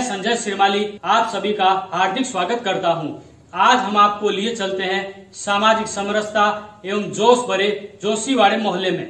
मैं संजय सिरमाली आप सभी का हार्दिक स्वागत करता हूँ। आज हम आपको लिए चलते हैं सामाजिक समरसता एवं जोश भरे जोशीवाड़े मोहल्ले में।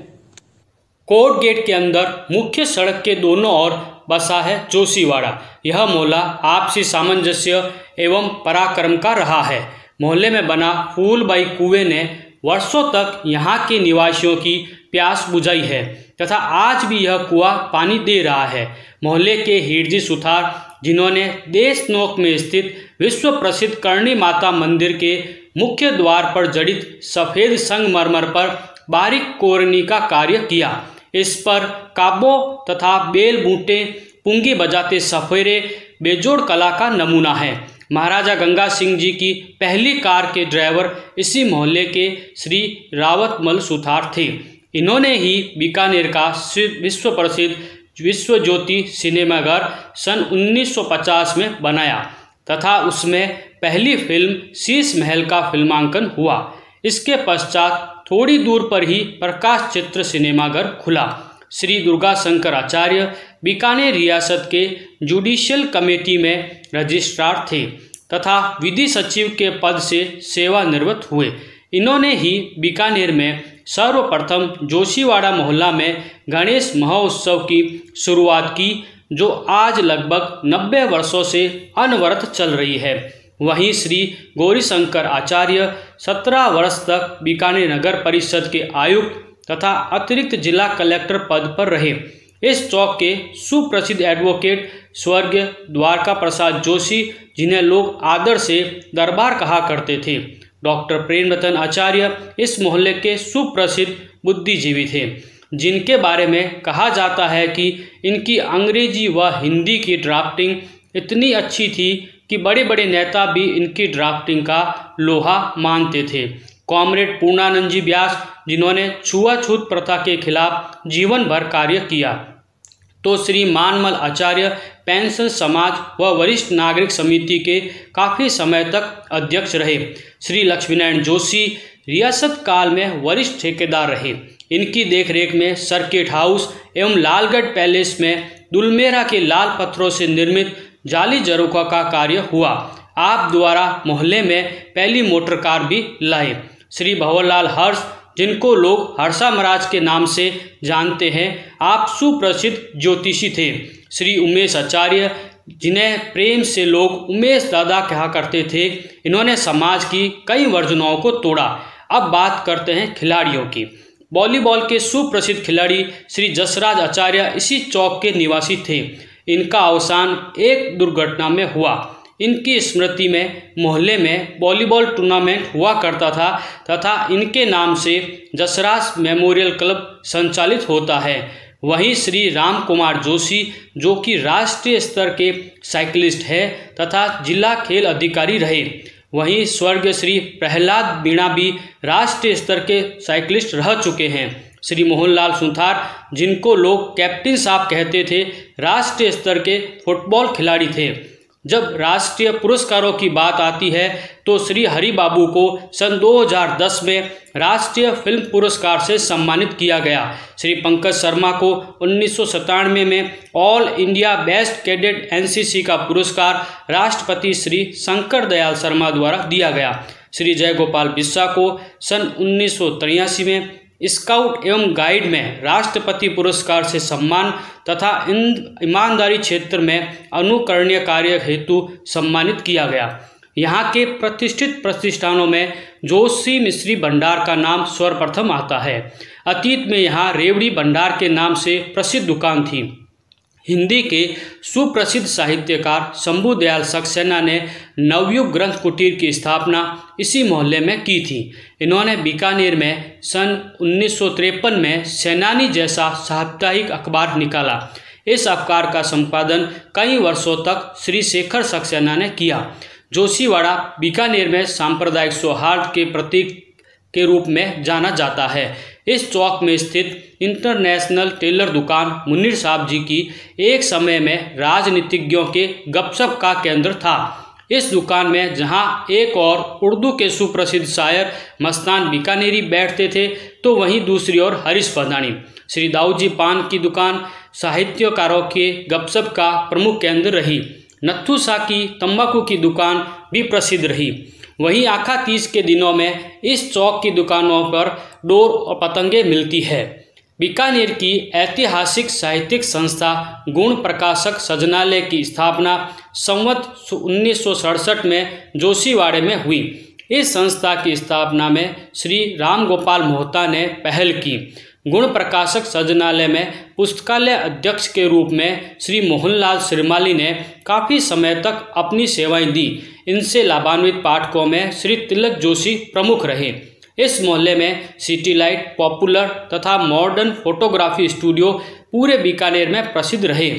कोर्ट गेट के अंदर मुख्य सड़क के दोनों ओर बसा है जोशीवाड़ा। यह मोहल्ला आपसी सामंजस्य एवं पराक्रम का रहा है। मोहल्ले में बना फूल बाई कुएँ ने वर्षों तक यहाँ के निवासियों की प्यास बुझाई है तथा आज भी यह कुआँ पानी दे रहा है। मोहल्ले के हिरजी सुथार जिन्होंने देश नोक में स्थित विश्व प्रसिद्ध करणी माता मंदिर के मुख्य द्वार पर जड़ित सफ़ेद संगमरमर पर बारीक कोरनी का कार्य किया। इस पर काबो तथा बेल बूटे, पुंगी बजाते सफेरे बेजोड़ कला का नमूना है। महाराजा गंगा सिंह जी की पहली कार के ड्राइवर इसी मोहल्ले के श्री रावतमल सुथार थे। इन्होंने ही बीकानेर का विश्व प्रसिद्ध विश्व ज्योति सिनेमाघर सन 1950 में बनाया, तथा उसमें पहली फ़िल्म शीश महल का फिल्मांकन हुआ। इसके पश्चात थोड़ी दूर पर ही प्रकाश चित्र सिनेमाघर खुला। श्री दुर्गा शंकर आचार्य बीकानेर रियासत के जुडिशियल कमेटी में रजिस्ट्रार थे, तथा विधि सचिव के पद से सेवानिवृत्त हुए। इन्होंने ही बीकानेर में सर्वप्रथम जोशीवाड़ा मोहल्ला में गणेश महोत्सव की शुरुआत की, जो आज लगभग नब्बे वर्षों से अनवरत चल रही है। वहीं श्री गौरीशंकर आचार्य सत्रह वर्ष तक बीकानेर नगर परिषद के आयुक्त तथा अतिरिक्त जिला कलेक्टर पद पर रहे। इस चौक के सुप्रसिद्ध एडवोकेट स्वर्गीय द्वारका प्रसाद जोशी, जिन्हें लोग आदर से दरबार कहा करते थे। डॉक्टर प्रेम रतन आचार्य इस मोहल्ले के सुप्रसिद्ध बुद्धिजीवी थे, जिनके बारे में कहा जाता है कि इनकी अंग्रेज़ी व हिंदी की ड्राफ्टिंग इतनी अच्छी थी कि बड़े बड़े नेता भी इनकी ड्राफ्टिंग का लोहा मानते थे। कॉमरेड पूर्णानंद जी व्यास जिन्होंने छुआछूत प्रथा के खिलाफ जीवन भर कार्य किया। तो श्री मानमल आचार्य पेंशन समाज व वरिष्ठ नागरिक समिति के काफ़ी समय तक अध्यक्ष रहे। श्री लक्ष्मीनारायण जोशी रियासत काल में वरिष्ठ ठेकेदार रहे। इनकी देखरेख में सर्किट हाउस एवं लालगढ़ पैलेस में दुलमेरा के लाल पत्थरों से निर्मित जाली जरोका का कार्य हुआ। आप द्वारा मोहल्ले में पहली मोटर कार भी लाए। श्री भंवरलाल हर्ष जिनको लोग हर्षा महाराज के नाम से जानते हैं। आप सुप्रसिद्ध ज्योतिषी थे। श्री उमेश आचार्य, जिन्हें प्रेम से लोग उमेश दादा कहा करते थे, इन्होंने समाज की कई वर्जनाओं को तोड़ा। अब बात करते हैं खिलाड़ियों की। वॉलीबॉल के सुप्रसिद्ध खिलाड़ी श्री जसराज आचार्य इसी चौक के निवासी थे। इनका अवसान एक दुर्घटना में हुआ। इनकी स्मृति में, मोहल्ले में वॉलीबॉल टूर्नामेंट हुआ करता था तथा इनके नाम से जसराज मेमोरियल क्लब संचालित होता है। वहीं श्री राम कुमार जोशी, जो कि राष्ट्रीय स्तर के साइकिलिस्ट है तथा जिला खेल अधिकारी रहे। वहीं स्वर्ग श्री प्रहलाद बीणा भी राष्ट्रीय स्तर के साइकिलिस्ट रह चुके हैं। श्री मोहनलाल सुथार, जिनको लोग कैप्टन साहब कहते थे, राष्ट्रीय स्तर के फुटबॉल खिलाड़ी थे। जब राष्ट्रीय पुरस्कारों की बात आती है तो श्री हरि बाबू को सन 2010 में राष्ट्रीय फ़िल्म पुरस्कार से सम्मानित किया गया। श्री पंकज शर्मा को उन्नीस सौ सतानवे में all India best cadet NCC का पुरस्कार राष्ट्रपति श्री शंकर दयाल शर्मा द्वारा दिया गया। श्री जयगोपाल बिस्सा को सन उन्नीस में स्काउट एवं गाइड में राष्ट्रपति पुरस्कार से सम्मान तथा ईमानदारी क्षेत्र में अनुकरणीय कार्य हेतु सम्मानित किया गया। यहाँ के प्रतिष्ठित प्रतिष्ठानों में जोशी मिश्री भंडार का नाम सर्वप्रथम आता है। अतीत में यहाँ रेवड़ी भंडार के नाम से प्रसिद्ध दुकान थी। हिंदी के सुप्रसिद्ध साहित्यकार शंभु दयाल सक्सेना ने नवयुग ग्रंथ कुटीर की स्थापना इसी मोहल्ले में की थी। इन्होंने बीकानेर में सन उन्नीस सौ तिरपन में सेनानी जैसा साप्ताहिक अखबार निकाला। इस अखबार का संपादन कई वर्षों तक श्री शेखर सक्सेना ने किया। जोशीवाड़ा, बीकानेर में सांप्रदायिक सौहार्द के प्रतीक के रूप में जाना जाता है। इस चौक में स्थित इंटरनेशनल टेलर दुकान मुन्नीर साहब जी की एक समय में राजनीतिज्ञों के गपशप का केंद्र था। इस दुकान में जहाँ एक और उर्दू के सुप्रसिद्ध शायर मस्तान बीकानेरी बैठते थे तो वहीं दूसरी ओर हरीश फदानी श्री दाऊजी पान की दुकान साहित्यकारों के गपशप का प्रमुख केंद्र रही। नत्थू शाह की तंबाकू की दुकान भी प्रसिद्ध रही। वहीं आखा तीज के दिनों में इस चौक की दुकानों पर डोर और पतंगे मिलती है। बीकानेर की ऐतिहासिक साहित्यिक संस्था गुण प्रकाशक सजनालय की स्थापना संवत उन्नीस सौ सड़सठ में जोशीवाड़े में हुई। इस संस्था की स्थापना में श्री रामगोपाल मोहता ने पहल की। गुण प्रकाशक सजनालय में पुस्तकालय अध्यक्ष के रूप में श्री मोहनलाल श्रीमाली ने काफ़ी समय तक अपनी सेवाएँ दी। इनसे लाभान्वित पाठकों में श्री तिलक जोशी प्रमुख रहे। इस मोहल्ले में सिटी लाइट, पॉपुलर तथा मॉडर्न फोटोग्राफी स्टूडियो पूरे बीकानेर में प्रसिद्ध रहे।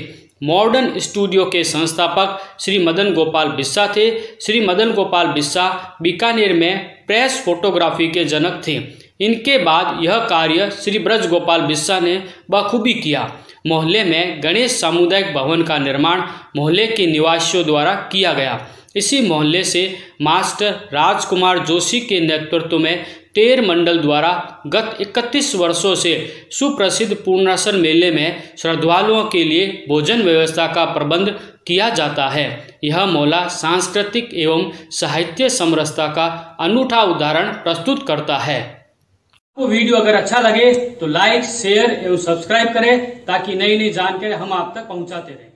मॉडर्न स्टूडियो के संस्थापक श्री मदन गोपाल बिस्सा थे। श्री मदन गोपाल बिस्सा बीकानेर में प्रेस फोटोग्राफी के जनक थे। इनके बाद यह कार्य श्री ब्रज गोपाल बिस्सा ने बखूबी किया। मोहल्ले में गणेश सामुदायिक भवन का निर्माण मोहल्ले के निवासियों द्वारा किया गया। इसी मोहल्ले से मास्टर राजकुमार जोशी के नेतृत्व में टेर मंडल द्वारा गत 31 वर्षों से सुप्रसिद्ध पूर्णासन मेले में श्रद्धालुओं के लिए भोजन व्यवस्था का प्रबंध किया जाता है। यह मौला सांस्कृतिक एवं साहित्य समरसता का अनूठा उदाहरण प्रस्तुत करता है। आपको वीडियो अगर अच्छा लगे तो लाइक, शेयर एवं सब्सक्राइब करें ताकि नई नई जानकारी हम आप तक पहुंचाते रहें।